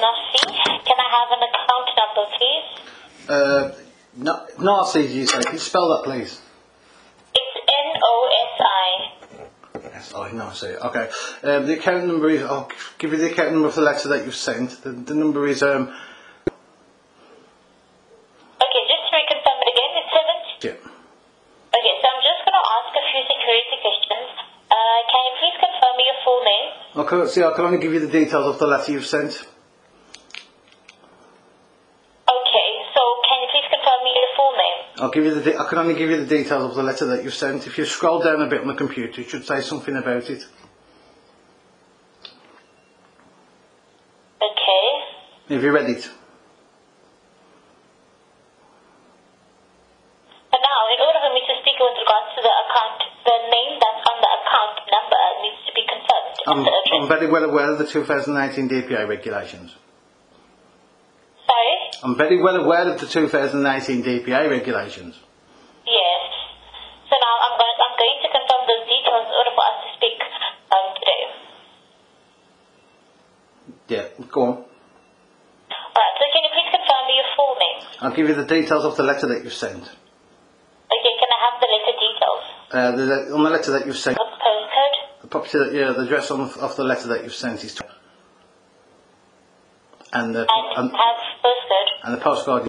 Can I have an account number, please? Uh, no, did you say? Can you spell that, please? It's N-O-S-I. Yes, I know, see it. Okay. Um, the account number is, I'll give you the account number of the letter that you've sent. The, the number is, um, Okay, just to reconfirm it again, it's seven. yeah. Okay, so I'm just going to ask a few security questions. Uh, can you please confirm me your full name? Okay, see, I can only give you the details of the letter you've sent. Okay, so can you please confirm your full name? I'll give you the, I can only give you the details of the letter that you've sent. If you scroll down a bit on the computer, it should say something about it. Okay. Have you read it? Uh, but now, in order for me to speak with regards to the account, the name that's on the account number needs to be confirmed. I'm, and the address. I'm very well aware of the 2019 DPA regulations. I'm very well aware of the 2018 DPA regulations. Yes. So now I'm going, I'm going to confirm those details in order for us to speak um, today. Yeah, go on. Alright, so can you please confirm your full name? I'll give you the details of the letter that you've sent. Okay, can I have the letter details? Uh, the, on the letter that you've sent, the postcode? the property that, yeah, the address on of the letter that you've sent is, and the And postcode. and the postcard.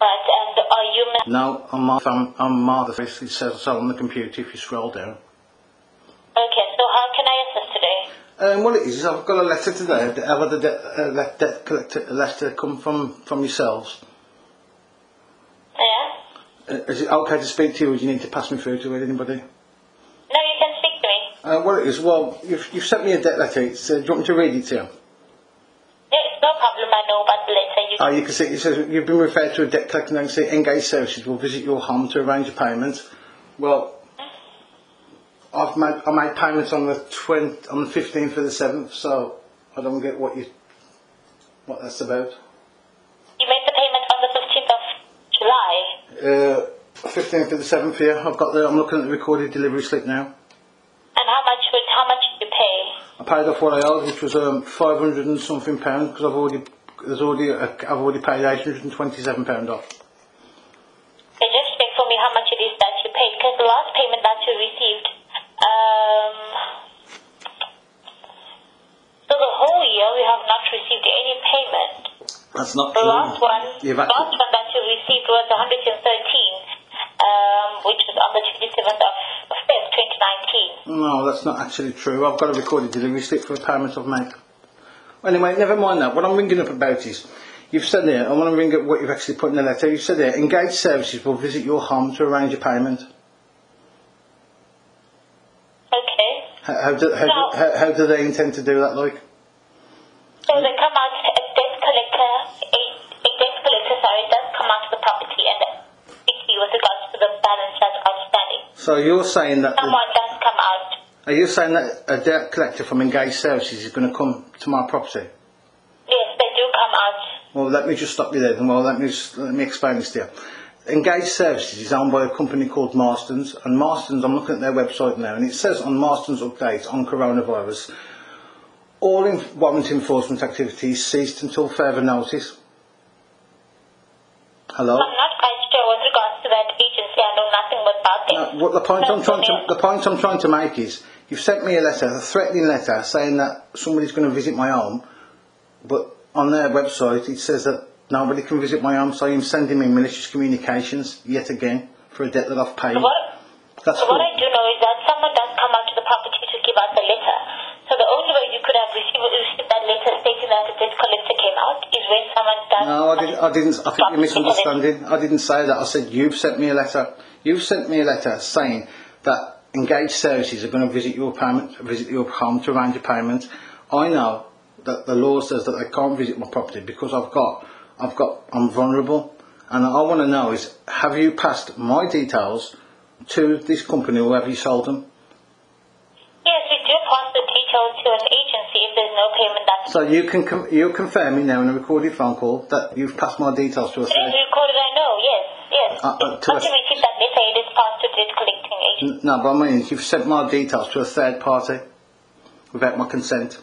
Right, and are you... ma- No, on my on, on my it says so on the computer. If you scroll down. Okay, so how can I assist today? Um, what it is, is I've got a letter today. I've had a debt, uh, collector, letter come from from yourselves. Yeah? Uh, is it okay to speak to you, or do you need to pass me through to anybody? No, you can speak to me. Uh, what it is, well, you've, you've sent me a debt letter. It's, uh, do you want me to read it to you? Letter. You can see it says you've been referred to a debt collecting agency. Engage Services will visit your home to arrange a payment. Well, I've made I made payments on the 20, on the fifteenth of the seventh, so I don't get what you what that's about. You made the payment on the 15th of July. Uh, fifteenth of the seventh, yeah. I've got the. I'm looking at the recorded delivery slip now. And how much would how much did you pay? I paid off what I owed, which was um, five hundred and something pounds, because I've already there's already uh, I've already paid eight hundred and twenty-seven pound off. Okay, just check for me how much it is that you paid, because the last payment that you received, um, so the whole year we have not received any payment. That's not The true. last one, You've the actually- last one that you received was 113, um, which was on the 27th of of Feb 2019. No, that's not actually true. I've got a recorded delivery slip for a payment I've made. Anyway, never mind that. What I'm ringing up about is, you've said there, I want to ring up what you've actually put in the letter. You've said there, Engage Services will visit your home to arrange a payment. Okay. How, how, do, how, do, how, how do they intend to do that, like? So they come out, a debt collector, a, a debt collector, sorry, does come out to the property and speak to you with regards to the balance that's outstanding. So you're saying that, the, Someone does come out. Are you saying that a debt collector from Engage Services is going to come to my property? Yes, they do come out. Well, let me just stop you there. Well, let me just, let me explain this to you. Engage Services is owned by a company called Marston's, and Marston's, I'm looking at their website now, and it says on Marston's update on coronavirus, all in warrant enforcement activities ceased until further notice. Hello? I'm not quite sure with regards to that agency. I know nothing about. Uh, what the point I'm trying to the point I'm trying to make is you've sent me a letter, a threatening letter, saying that somebody's going to visit my home, but on their website it says that nobody can visit my home, so you're sending me malicious communications yet again for a debt that I've paid. What, That's so what cool. I do know is that someone does come out to the property to give out the letter. So the only way you could have received, received that letter stating that the debt collector came out is when someone does. No, I didn't. I didn't. I think you're misunderstanding. I didn't say that. I said you've sent me a letter. You've sent me a letter saying that Engaged Services are going to visit your payment, visit your home to arrange a payment. I know that the law says that they can't visit my property because I've got, I've got, I'm vulnerable, and I want to know is have you passed my details to this company or have you sold them? Yes, we do pass the details to an agency if there's no payment that's So you can com- you're confirming now in a recorded phone call that you've passed my details to a It is recorded, I know, yes, yes. Uh, uh, to Once collecting agent. No, but I mean, you've sent my details to a third party without my consent.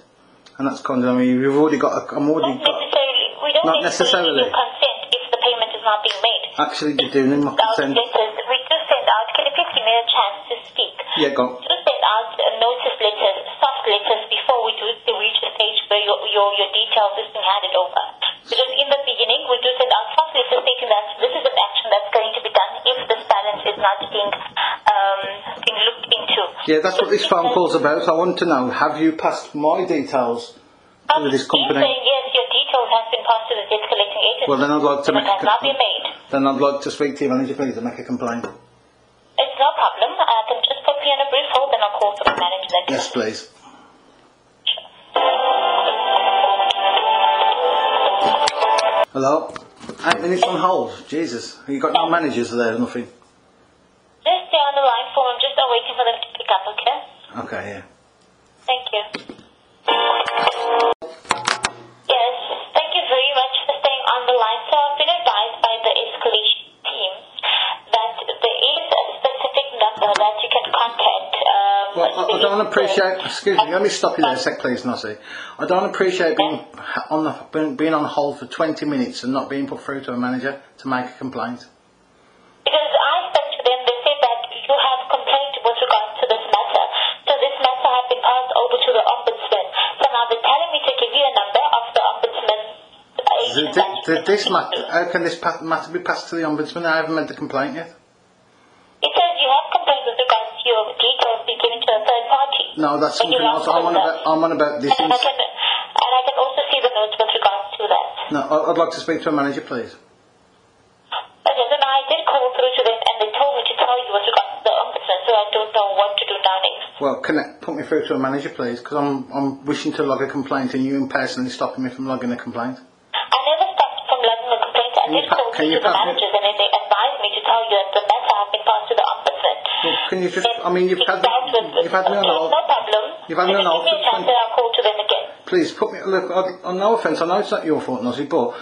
and that's kind of, I mean, we've already got, a, I'm already Not got, necessarily. We don't Not necessarily consent if the payment is not being made. actually you do need my consent. letters, we do send out. Can you please give me a chance to speak? Yeah, go on. We do send out uh, notice letters, soft letters, before we do to reach a stage where your, your, your details is being handed over. Because in the beginning, we do send out soft letters stating that this is an action that's going to be done if this balance is not being, um, being looked into. Yeah, that's what this phone call's about. I want to know, have you passed my details to um, this company? saying yes, your details have been passed to the debt collecting agency. Well, then I'd like to make it has a not co- been made. Then I'd like to speak to your manager, please, and make a complaint. It's no problem. Uh, I can just put you on a brief hold and I'll call to the manager. Yes, please. Hello? Eight minutes on hold. Jesus. You got no managers there, nothing. Just stay on the line for I'm just waiting for them to pick up, okay? Yeah. Thank you. Yes, thank you very much for staying on the line. So I've been advised by the escalation team that there is a specific number that you can contact. Um, Well, I, I don't appreciate. Excuse me. Let me stop you there a sec, please, Nosi. I don't appreciate being on the being- being on hold for 20 minutes and not being put through to a manager to make a complaint. Did, did, this matter? How uh, can this matter be passed to the ombudsman? I haven't made the complaint yet. It says you have complained with regards to your details being given to a third party. No, that's When something else. I'm on about. I'm on about this. And I can, and I can also see the notes with regards to that. No, I'd like to speak to a manager, please. Okay, so I did call through to them and they told me to tell you with regards to the ombudsman, so I don't know what to do now next. Well, connect, put me through to a manager, please, because I'm I'm wishing to log a complaint, and you personally stopping me from logging a complaint. Can you did pa- call can through you to the managers and then they advised me to tell you that the matter has been passed to the ombudsman. Well, can you just? I mean, you've had with- you've had me on hold. No problem. You've had me on hold Give me a chance 20 and I'll call to them again. Please put me. Look, I, I, no offence. I know it's not your fault, Nosi, but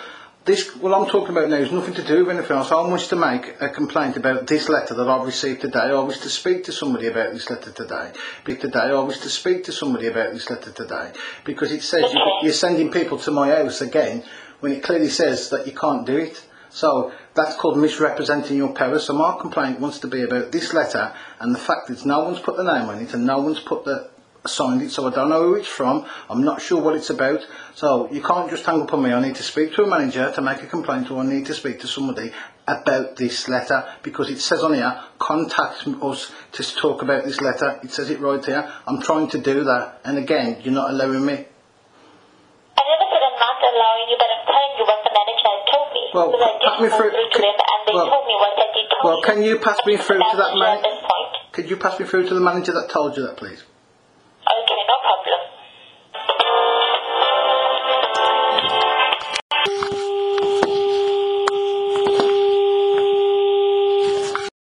this what I'm talking about now is nothing to do with anything else. I wish to make a complaint about this letter that I've received today. I wish to speak to somebody about this letter today. Be today, I wish to speak to somebody about this letter today because it says you, you're sending people to my house again when it clearly says that you can't do it. So that's called misrepresenting your powers. So my complaint wants to be about this letter and the fact that no one's put the name on it and no one's put the signed it. So I don't know who it's from. I'm not sure what it's about. So you can't just hang up on me. I need to speak to a manager to make a complaint, or I need to speak to somebody about this letter because it says on here contact us to talk about this letter. It says it right here. I'm trying to do that, and again, you're not allowing me. Well, pass me through- through to can- them and they well- told me what I did tell well, you. can you pass me through to that manager man- At this point. Could you pass me through to the manager that told you that, please?